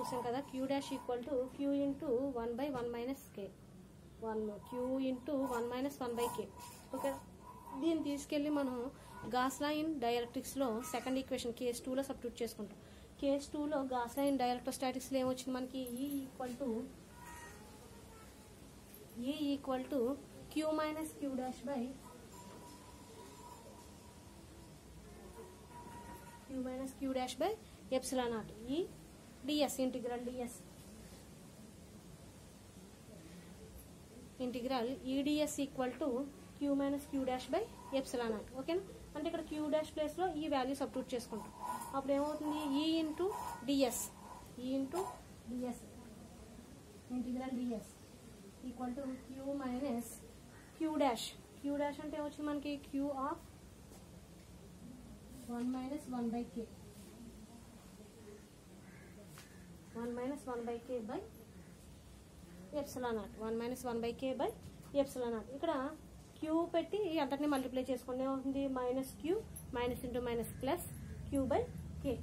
చూసాం కదా Q dash equal to Q into one by one minus K one Q into one minus one by K okay దీన్ని తీసుకెళ్ళి మనం Gauss law in డైఎలక్ట్రిక్స్లో second equation case టూలో substitute చేసుకుంటాం. Case టూలో గాస్లైన్ డైఎలక్ట్రోస్టాటిక్స్లో ఏమొచ్చింది మనకి? E equal to E equal to Q minus Q dash by Q minus Q dash by epsilon naught E DS integral DS integral EDS equal to Q minus Q dash by epsilon naught ఓకేనా? అంటే ఇక్కడ Q dash ప్లేస్లో ఈ value substitute చేసుకుంటాం. అప్పుడు ఏమవుతుంది? E into DS E into DS integral DS equal to Q minus Q dash. Q dash అంటే ఏమొచ్చింది మనకి? Q of one minus one by K. One minus one by K by epsilon naught. One minus one by K by epsilon naught. ఇక్కడ queue పెట్టి అంతటిని multiply చేసుకునే ఉంది minus Q minus into minus plus Q by K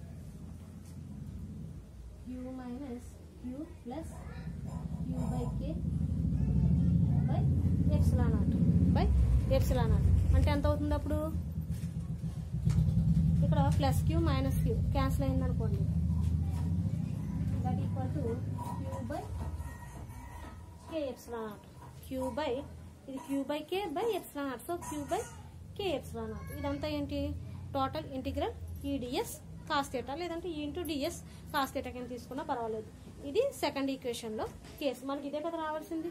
Q minus Q plus Q by K by epsilon naught. By epsilon naught. అంటే ఎంత అవుతుంది అప్పుడు? ఇక్కడ plus Q minus Q cancel అయింది అనుకోండి equal to Q by K epsilon naught Q by ఇది Q by K by epsilon naught so Q by K epsilon naught ఇదంతా ఏంటి టోటల్ ఇంటిగ్రల్ ఈడిఎస్ కాస్తేటా లేదంటే ఈ ఇంటూ డిఎస్ కాస్తేటా కింద తీసుకున్నా పర్వాలేదు ఇది సెకండ్ ఈక్వేషన్లో కేసు మనకి ఇదే కదా రావాల్సింది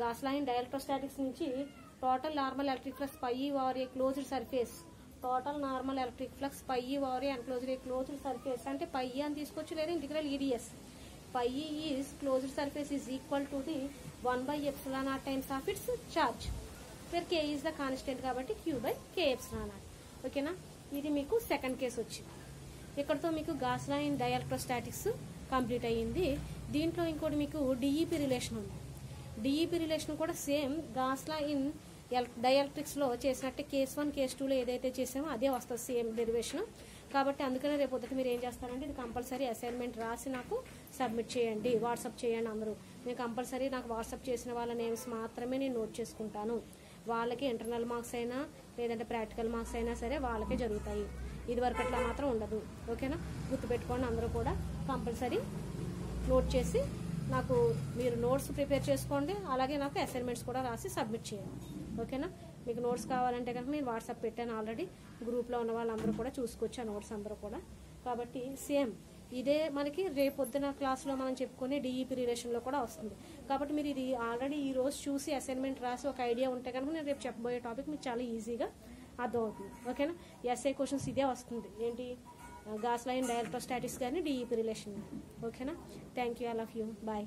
గాస్ లైన్ డైరెక్ట్రోస్టాటిక్స్ నుంచి total normal electric plus phi over a closed surface total normal electric flux phi over a closed surface అంటే పై అని తీసుకోవచ్చు లేదా integral EDS phi is closed surface is equal to the one by epsilon naught times of its charge where K is the constant కాబట్టి Q by K epsilon naught ఓకేనా ఇది మీకు second case వచ్చింది. ఇక్కడతో మీకు గాస్లైన్ డైఎలక్ట్రోస్టాటిక్స్ కంప్లీట్ అయ్యింది. దీంట్లో ఇంకోటి మీకు డిఈపి రిలేషన్ ఉంది. డిఈపి రిలేషన్ కూడా సేమ్ గాస్లా ఇన్ డైఎలక్ట్రిక్స్లో చేసినట్టే కేస్ వన్ కేస్ టూలో ఏదైతే చేసామో అదే వస్తుంది సేమ్ డెరివేషన్. కాబట్టి అందుకనే రేపు పొద్దుట మీరు ఏం చేస్తారంటే ఇది కంపల్సరీ అసైన్మెంట్ రాసి నాకు సబ్మిట్ చేయండి వాట్సాప్ చేయండి అందరూ. నేను కంపల్సరీ నాకు వాట్సాప్ చేసిన వాళ్ళ నేమ్స్ మాత్రమే నేను నోట్ చేసుకుంటాను. వాళ్ళకి ఇంటర్నల్ మార్క్స్ అయినా లేదంటే ప్రాక్టికల్ మార్క్స్ అయినా సరే వాళ్ళకే జరుగుతాయి. ఇది వరకు అట్లా మాత్రం ఉండదు. ఓకేనా? గుర్తుపెట్టుకోండి అందరూ కూడా. కంపల్సరీ నోట్ చేసి నాకు మీరు నోట్స్ ప్రిపేర్ చేసుకోండి. అలాగే నాకు అసైన్మెంట్స్ కూడా రాసి సబ్మిట్ చేయండి. ఓకేనా? మీకు నోట్స్ కావాలంటే కనుక నేను వాట్సాప్ పెట్టాను ఆల్రెడీ. గ్రూప్లో ఉన్న వాళ్ళందరూ కూడా చూసుకోవచ్చు ఆ నోట్స్ అందరూ కూడా. కాబట్టి సేమ్. ఇదే మనకి రేపొద్దున క్లాస్లో మనం చెప్పుకునే డిఈపి రిలేషన్లో కూడా వస్తుంది. కాబట్టి మీరు ఇది ఆల్రెడీ ఈ రోజు చూసి అసైన్మెంట్ రాసి ఒక ఐడియా ఉంటే కనుక నేను రేపు చెప్పబోయే టాపిక్ మీకు చాలా ఈజీగా అర్థమవుతుంది. ఓకేనా? ఎస్ఐ క్వశ్చన్స్ ఇదే వస్తుంది. ఏంటి? గాస్ లైన్ డైరెక్టోస్టాటిక్స్ కానీ డిఈపి రిలేషన్. ఓకేనా? Thank you. All of you. Bye.